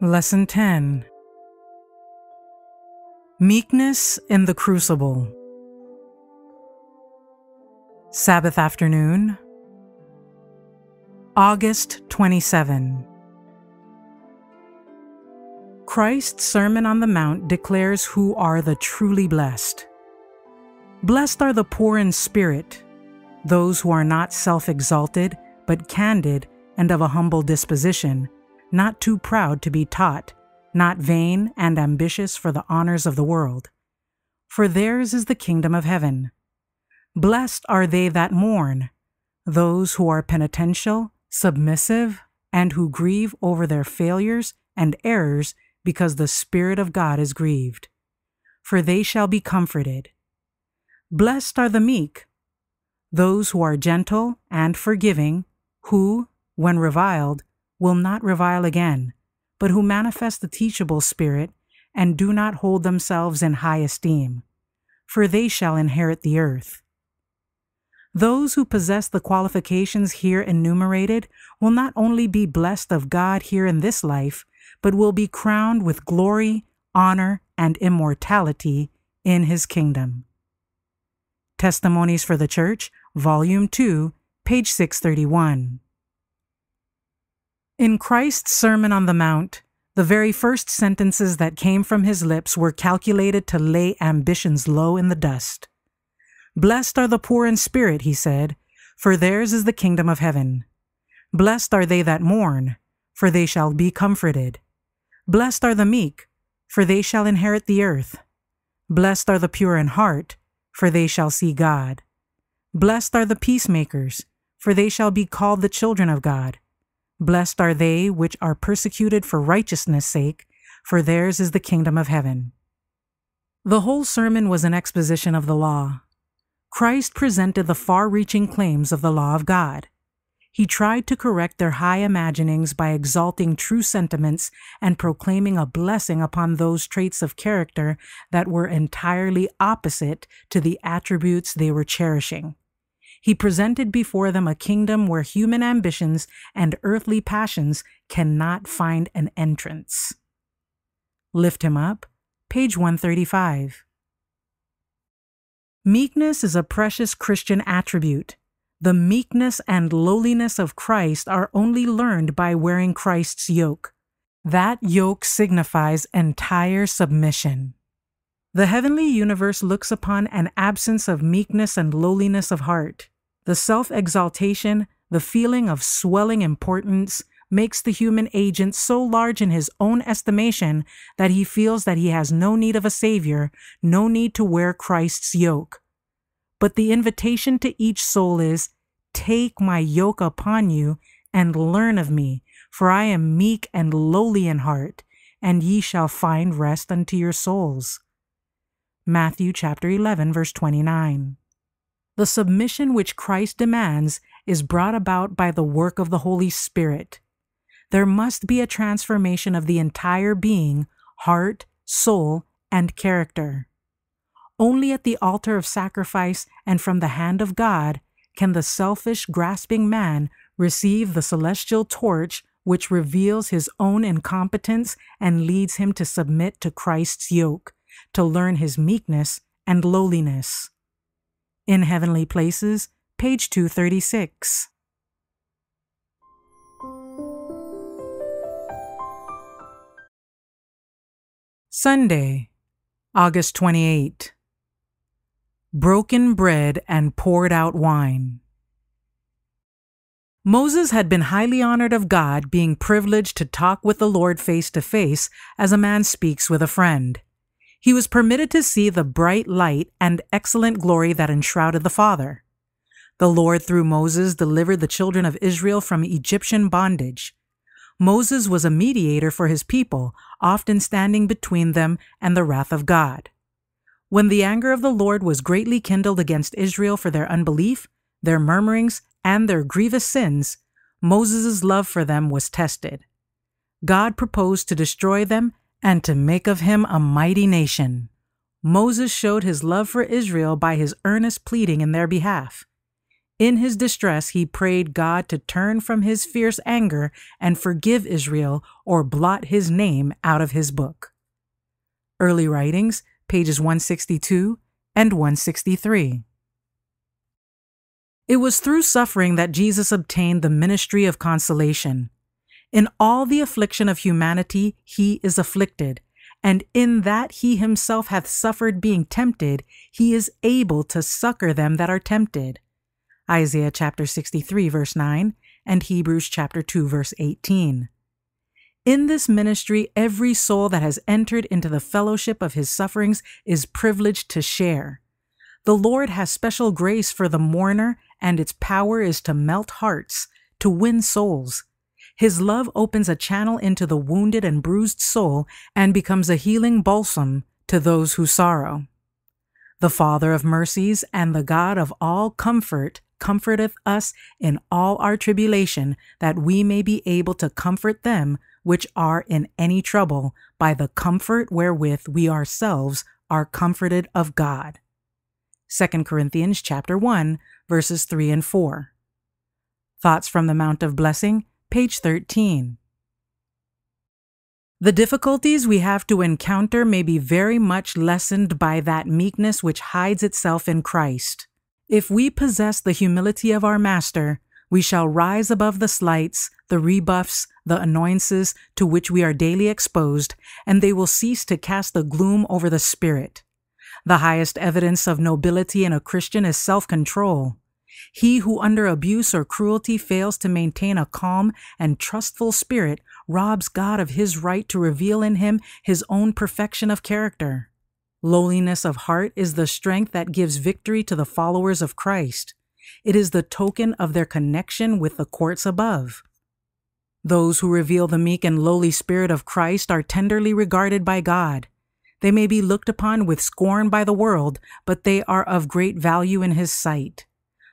Lesson 10 Meekness in the Crucible. Sabbath afternoon, August 27. Christ's Sermon on the Mount declares who are the truly blessed. Blessed are the poor in spirit, those who are not self exalted, but candid and of a humble disposition, not too proud to be taught, not vain and ambitious for the honors of the world. For theirs is the kingdom of heaven. Blessed are they that mourn, those who are penitential, submissive, and who grieve over their failures and errors because the Spirit of God is grieved. For they shall be comforted. Blessed are the meek, those who are gentle and forgiving, who, when reviled, will not revile again, but who manifest the teachable spirit and do not hold themselves in high esteem, for they shall inherit the earth. Those who possess the qualifications here enumerated will not only be blessed of God here in this life, but will be crowned with glory, honor, and immortality in his kingdom. Testimonies for the Church, Volume 2, page 631. In Christ's Sermon on the Mount, the very first sentences that came from his lips were calculated to lay ambitions low in the dust. Blessed are the poor in spirit, he said, for theirs is the kingdom of heaven. Blessed are they that mourn, for they shall be comforted. Blessed are the meek, for they shall inherit the earth. Blessed are the pure in heart, for they shall see God. Blessed are the peacemakers, for they shall be called the children of God. Blessed are they which are persecuted for righteousness' sake, for theirs is the kingdom of heaven. The whole sermon was an exposition of the law. Christ presented the far reaching claims of the law of God. He tried to correct their high imaginings by exalting true sentiments and proclaiming a blessing upon those traits of character that were entirely opposite to the attributes they were cherishing. He presented before them a kingdom where human ambitions and earthly passions cannot find an entrance. Lift him up, page 135. Meekness is a precious Christian attribute. The meekness and lowliness of Christ are only learned by wearing Christ's yoke. That yoke signifies entire submission. The heavenly universe looks upon an absence of meekness and lowliness of heart. The self exaltation, the feeling of swelling importance, makes the human agent so large in his own estimation that he feels that he has no need of a Savior, no need to wear Christ's yoke. But the invitation to each soul is Take my yoke upon you and learn of me, for I am meek and lowly in heart, and ye shall find rest unto your souls. Matthew chapter 11 verse 29. The submission which Christ demands is brought about by the work of the Holy Spirit. There must be a transformation of the entire being, heart, soul, and character. Only at the altar of sacrifice and from the hand of God can the selfish, grasping man receive the celestial torch which reveals his own incompetence and leads him to submit to Christ's yoke, to learn his meekness and lowliness. In Heavenly Places, page 236. Sunday, August 28 broken bread and poured out wine. Moses had been highly honored of God, being privileged to talk with the Lord face to face as a man speaks with a friend. He was permitted to see the bright light and excellent glory that enshrouded the Father. The Lord, through Moses, delivered the children of Israel from Egyptian bondage. Moses was a mediator for his people, often standing between them and the wrath of God. When the anger of the Lord was greatly kindled against Israel for their unbelief, their murmurings, and their grievous sins, Moses' love for them was tested. God proposed to destroy them and to make of him a mighty nation. Moses showed his love for Israel by his earnest pleading in their behalf. In his distress, he prayed God to turn from his fierce anger and forgive Israel or blot his name out of his book. Early Writings, pages 162 and 163. It was through suffering that Jesus obtained the ministry of consolation. In all the affliction of humanity, he is afflicted, and in that he himself hath suffered being tempted, he is able to succor them that are tempted. Isaiah chapter 63, verse 9, and Hebrews chapter 2, verse 18. In this ministry, every soul that has entered into the fellowship of his sufferings is privileged to share. The Lord has special grace for the mourner, and its power is to melt hearts, to win souls. His love opens a channel into the wounded and bruised soul and becomes a healing balsam to those who sorrow. The Father of mercies and the God of all comfort comforteth us in all our tribulation, that we may be able to comfort them which are in any trouble by the comfort wherewith we ourselves are comforted of God. 2 Corinthians chapter 1 verses 3 and 4. Thoughts from the Mount of Blessing, page 13. The difficulties we have to encounter may be very much lessened by that meekness which hides itself in Christ. If we possess the humility of our Master, we shall rise above the slights, the rebuffs, the annoyances to which we are daily exposed, and they will cease to cast the gloom over the spirit. The highest evidence of nobility in a Christian is self control. He who under abuse or cruelty fails to maintain a calm and trustful spirit robs God of his right to reveal in him his own perfection of character. Lowliness of heart is the strength that gives victory to the followers of Christ. It is the token of their connection with the courts above. Those who reveal the meek and lowly spirit of Christ are tenderly regarded by God. They may be looked upon with scorn by the world, but they are of great value in His sight.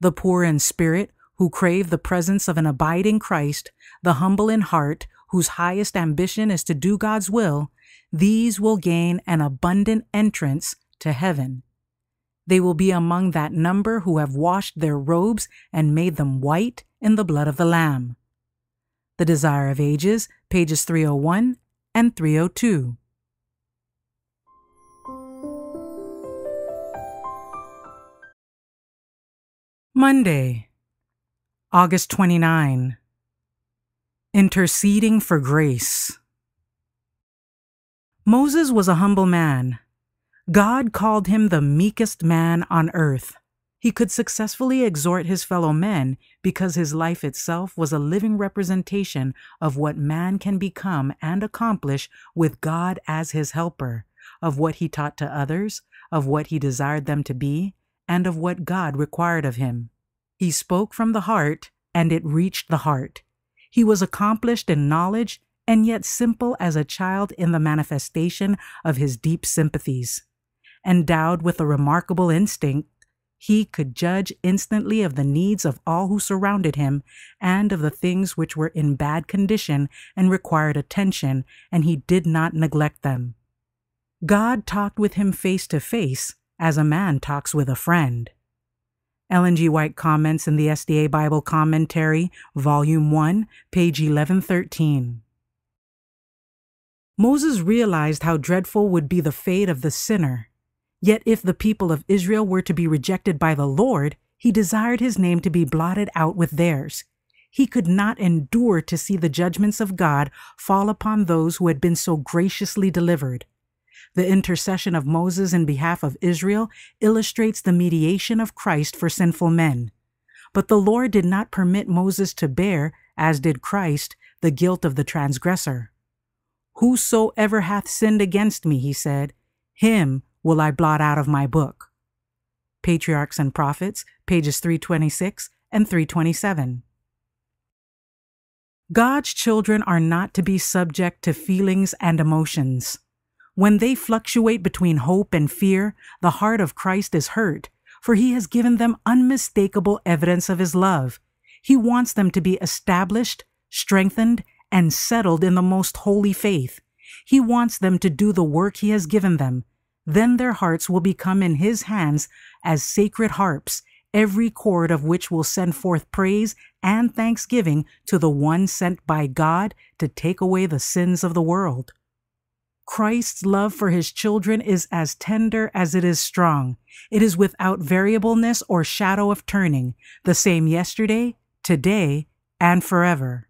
The poor in spirit, who crave the presence of an abiding Christ, the humble in heart, whose highest ambition is to do God's will, these will gain an abundant entrance to heaven. They will be among that number who have washed their robes and made them white in the blood of the Lamb. The Desire of Ages, pages 301 and 302. Monday, August 29. Interceding for Grace. Moses was a humble man. God called him the meekest man on earth. He could successfully exhort his fellow men because his life itself was a living representation of what man can become and accomplish with God as his helper, of what he taught to others, of what he desired them to be, and of what God required of him. He spoke from the heart, and it reached the heart. He was accomplished in knowledge and yet simple as a child in the manifestation of his deep sympathies. Endowed with a remarkable instinct, he could judge instantly of the needs of all who surrounded him and of the things which were in bad condition and required attention, and he did not neglect them. God talked with him face to face as a man talks with a friend. Ellen G. White comments in the SDA Bible Commentary, Volume 1, page 1113. Moses realized how dreadful would be the fate of the sinner. Yet if the people of Israel were to be rejected by the Lord, he desired his name to be blotted out with theirs. He could not endure to see the judgments of God fall upon those who had been so graciously delivered. The intercession of Moses in behalf of Israel illustrates the mediation of Christ for sinful men. But the Lord did not permit Moses to bear, as did Christ, the guilt of the transgressor. Whosoever hath sinned against me, he said, him will I blot out of my book. Patriarchs and Prophets, pages 326 and 327. God's children are not to be subject to feelings and emotions. When they fluctuate between hope and fear, the heart of Christ is hurt, for he has given them unmistakable evidence of his love. He wants them to be established, strengthened, and settled in the most holy faith. He wants them to do the work He has given them. Then their hearts will become in His hands as sacred harps, every chord of which will send forth praise and thanksgiving to the one sent by God to take away the sins of the world. Christ's love for his children is as tender as it is strong. It is without variableness or shadow of turning, the same yesterday, today, and forever.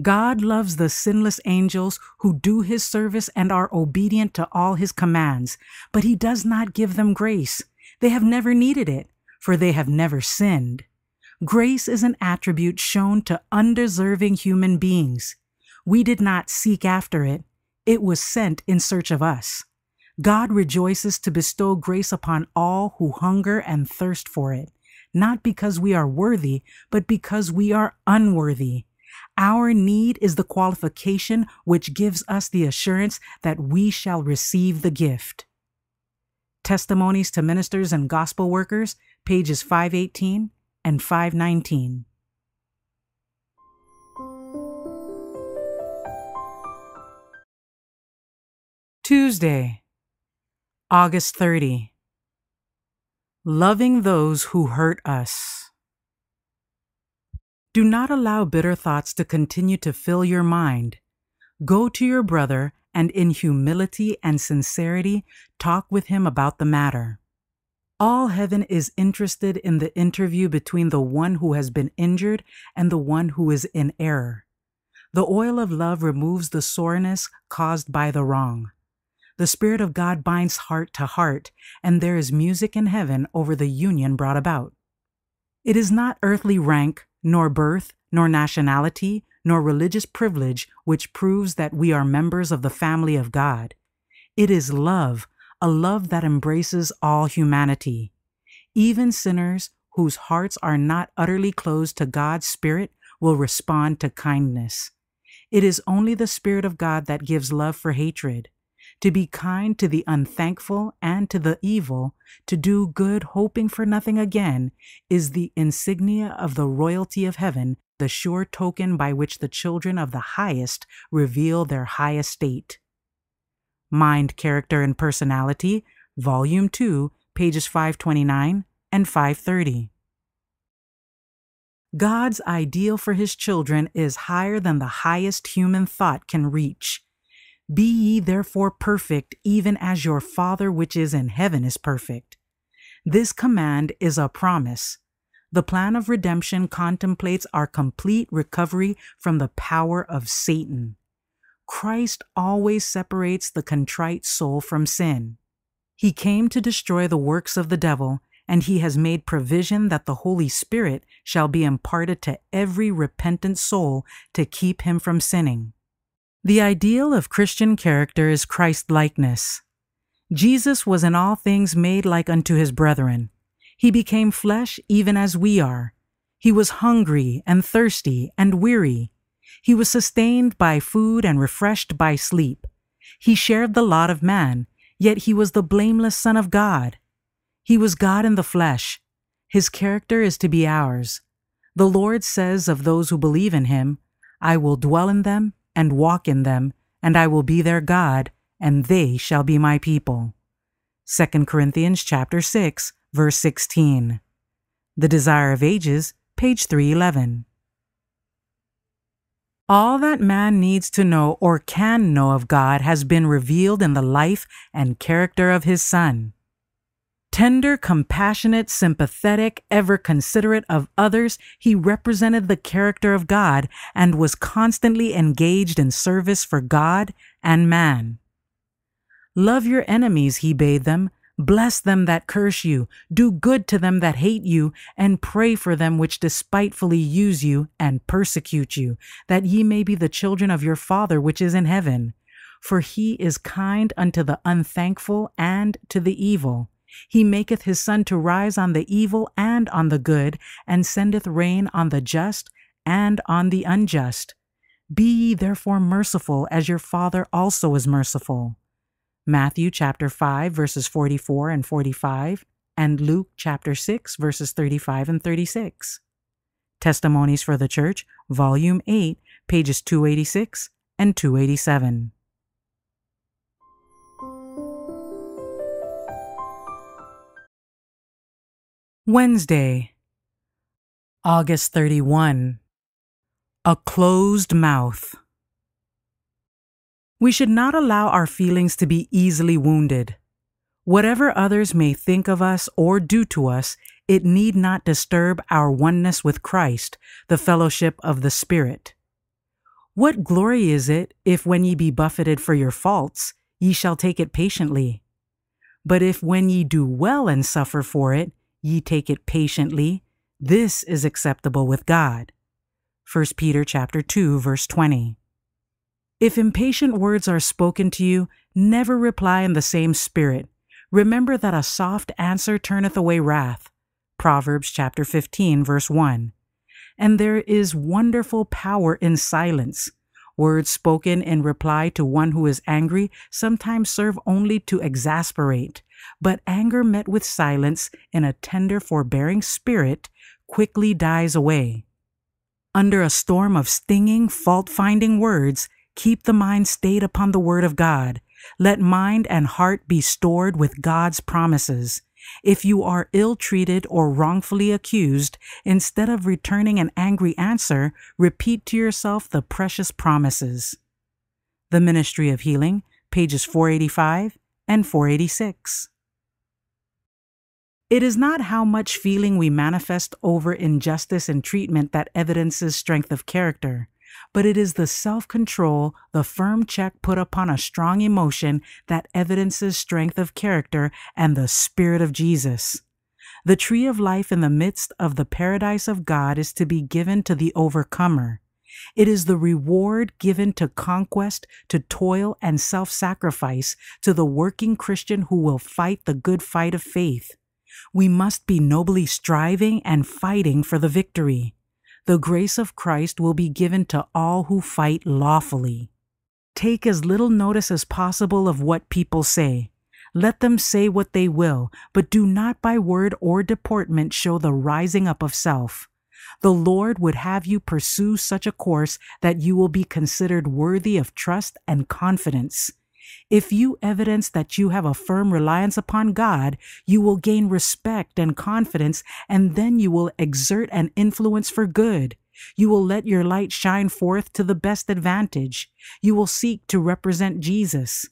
God loves the sinless angels who do his service and are obedient to all his commands, but he does not give them grace. They have never needed it, for they have never sinned. Grace is an attribute shown to undeserving human beings. We did not seek after it, it was sent in search of us. God rejoices to bestow grace upon all who hunger and thirst for it, not because we are worthy, but because we are unworthy. Our need is the qualification which gives us the assurance that we shall receive the gift. Testimonies to Ministers and Gospel Workers, pages 518 and 519. Tuesday, August 30. Loving those who hurt us. Do not allow bitter thoughts to continue to fill your mind. Go to your brother and in humility and sincerity talk with him about the matter. All heaven is interested in the interview between the one who has been injured and the one who is in error. The oil of love removes the soreness caused by the wrong. The Spirit of God binds heart to heart, and there is music in heaven over the union brought about. It is not earthly rank, nor birth, nor nationality, nor religious privilege which proves that we are members of the family of God. It is love, a love that embraces all humanity. Even sinners whose hearts are not utterly closed to God's Spirit will respond to kindness. It is only the Spirit of God that gives love for hatred to be kind to the unthankful and to the evil, to do good hoping for nothing again, is the insignia of the royalty of heaven, the sure token by which the children of the highest reveal their high estate. Mind, Character, and Personality, Volume 2, pages 529 and 530. God's ideal for his children is higher than the highest human thought can reach. Be ye therefore perfect, even as your Father which is in heaven is perfect. This command is a promise. The plan of redemption contemplates our complete recovery from the power of Satan. Christ always separates the contrite soul from sin. He came to destroy the works of the devil, and he has made provision that the Holy Spirit shall be imparted to every repentant soul to keep him from sinning. The ideal of Christian character is Christ likeness. Jesus was in all things made like unto his brethren. He became flesh even as we are. He was hungry and thirsty and weary. He was sustained by food and refreshed by sleep. He shared the lot of man, yet he was the blameless Son of God. He was God in the flesh. His character is to be ours. The Lord says of those who believe in him, I will dwell in them and walk in them, and I will be their God, and they shall be my people. 2 Corinthians chapter 6, verse 16. The Desire of Ages, page 311. All that man needs to know or can know of God has been revealed in the life and character of his Son. Tender, compassionate, sympathetic, ever considerate of others, he represented the character of God and was constantly engaged in service for God and man. Love your enemies, he bade them. Bless them that curse you, do good to them that hate you, and pray for them which despitefully use you and persecute you, that ye may be the children of your Father which is in heaven. For he is kind unto the unthankful and to the evil. He maketh his sun to rise on the evil and on the good, and sendeth rain on the just and on the unjust. Be ye therefore merciful, as your Father also is merciful. Matthew chapter 5, verses 44 and 45, and Luke chapter 6, verses 35 and 36. Testimonies for the Church, Volume 8, pages 286 and 287. Wednesday, August 31. A closed mouth. We should not allow our feelings to be easily wounded. Whatever others may think of us or do to us, it need not disturb our oneness with Christ, the fellowship of the Spirit. What glory is it if when ye be buffeted for your faults, ye shall take it patiently? But if when ye do well and suffer for it, ye take it patiently, this is acceptable with God. 1 Peter chapter 2 verse 20. If impatient words are spoken to you, never reply in the same spirit. Remember that a soft answer turneth away wrath. Proverbs chapter 15 verse 1. And there is wonderful power in silence. Words spoken in reply to one who is angry sometimes serve only to exasperate, but anger met with silence in a tender, forbearing spirit quickly dies away. Under a storm of stinging, fault finding words, keep the mind stayed upon the Word of God. Let mind and heart be stored with God's promises. If you are ill treated or wrongfully accused, instead of returning an angry answer, repeat to yourself the precious promises. The Ministry of Healing, pages 485 and 486. It is not how much feeling we manifest over injustice and treatment that evidences strength of character, but it is the self control, the firm check put upon a strong emotion that evidences strength of character and the Spirit of Jesus. The tree of life in the midst of the paradise of God is to be given to the overcomer. It is the reward given to conquest, to toil and self sacrifice to the working Christian who will fight the good fight of faith. We must be nobly striving and fighting for the victory. The grace of Christ will be given to all who fight lawfully. Take as little notice as possible of what people say. Let them say what they will, but do not by word or deportment show the rising up of self. The Lord would have you pursue such a course that you will be considered worthy of trust and confidence. If you evidence that you have a firm reliance upon God, you will gain respect and confidence, and then you will exert an influence for good. You will let your light shine forth to the best advantage. You will seek to represent Jesus.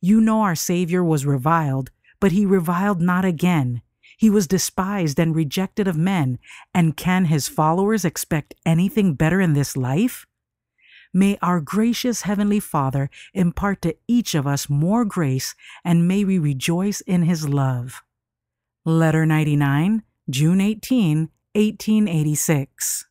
You know our Savior was reviled, but he reviled not again. He was despised and rejected of men, and can his followers expect anything better in this life? May our gracious Heavenly Father impart to each of us more grace, and may we rejoice in His love. Letter 99, June 18, 1886.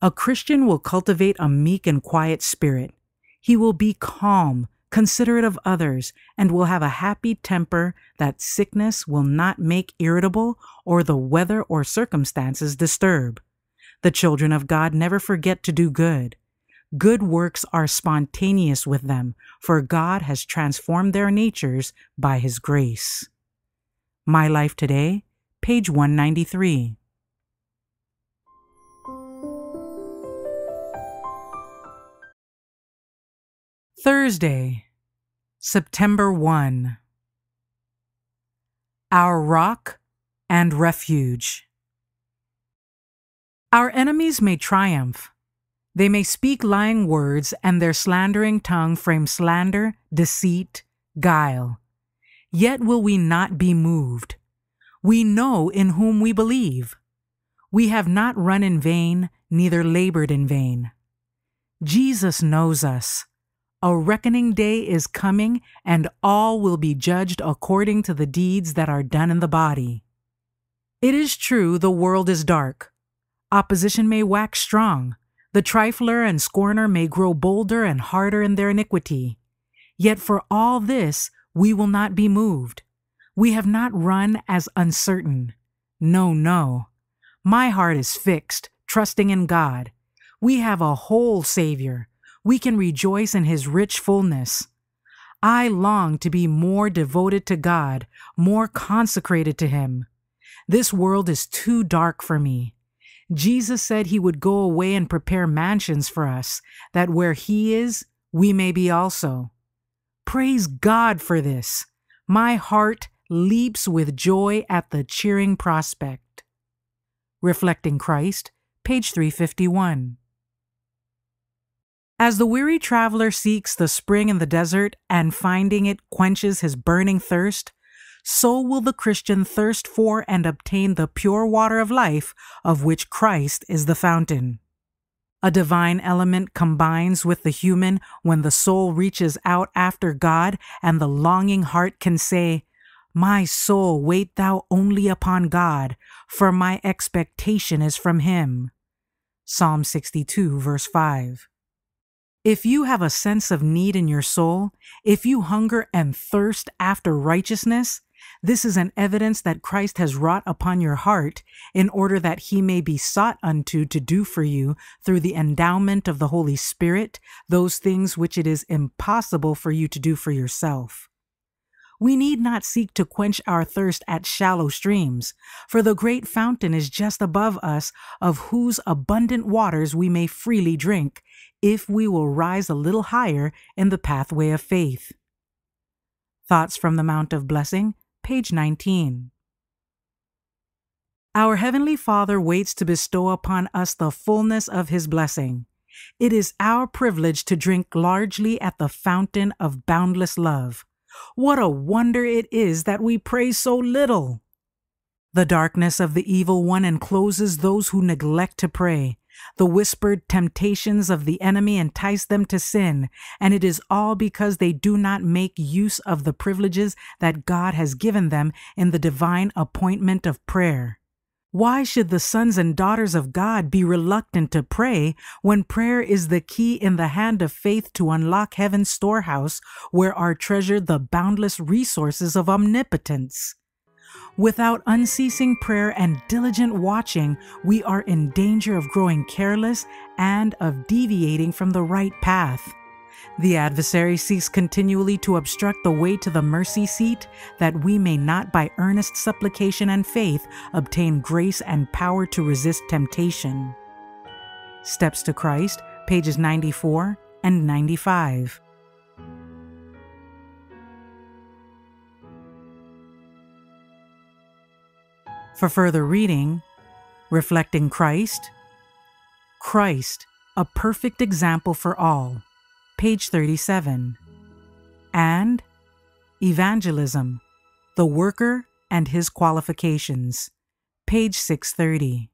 A Christian will cultivate a meek and quiet spirit. He will be calm, considerate of others, and will have a happy temper that sickness will not make irritable or the weather or circumstances disturb. The children of God never forget to do good. Good works are spontaneous with them, for God has transformed their natures by His grace. My Life Today, page 193. Thursday, September 1. Our Rock and Refuge. Our enemies may triumph. They may speak lying words, and their slandering tongue frame slander, deceit, guile. Yet will we not be moved. We know in whom we believe. We have not run in vain, neither labored in vain. Jesus knows us. A reckoning day is coming, and all will be judged according to the deeds that are done in the body. It is true the world is dark Opposition may wax strong. The trifler and scorner may grow bolder and harder in their iniquity. Yet for all this, we will not be moved. We have not run as uncertain. No, no. My heart is fixed, trusting in God. We have a whole Savior. We can rejoice in His rich fullness. I long to be more devoted to God, more consecrated to Him. This world is too dark for me. Jesus said he would go away and prepare mansions for us, that where he is, we may be also. Praise God for this. My heart leaps with joy at the cheering prospect. Reflecting Christ, page 351. As the weary traveler seeks the spring in the desert and finding it quenches his burning thirst, so will the Christian thirst for and obtain the pure water of life of which Christ is the fountain. A divine element combines with the human when the soul reaches out after God and the longing heart can say, My soul, wait thou only upon God, for my expectation is from him. Psalm 62, verse 5. If you have a sense of need in your soul, if you hunger and thirst after righteousness, this is an evidence that Christ has wrought upon your heart in order that he may be sought unto to do for you through the endowment of the Holy Spirit those things which it is impossible for you to do for yourself. We need not seek to quench our thirst at shallow streams, for the great fountain is just above us, of whose abundant waters we may freely drink, if we will rise a little higher in the pathway of faith. Thoughts from the Mount of Blessing, page 19. Our Heavenly Father waits to bestow upon us the fullness of His blessing. It is our privilege to drink largely at the fountain of boundless love. What a wonder it is that we pray so little! The darkness of the evil one encloses those who neglect to pray, the whispered temptations of the enemy entice them to sin, and it is all because they do not make use of the privileges that God has given them in the divine appointment of prayer. Why should the sons and daughters of God be reluctant to pray when prayer is the key in the hand of faith to unlock heaven's storehouse where are treasured the boundless resources of omnipotence? Without unceasing prayer and diligent watching, we are in danger of growing careless and of deviating from the right path. The adversary seeks continually to obstruct the way to the mercy seat, that we may not by earnest supplication and faith obtain grace and power to resist temptation. Steps to Christ, pages 94 and 95. For further reading, Reflecting Christ, Christ, a perfect example for all, page 37, and Evangelism, the worker and his qualifications, page 630.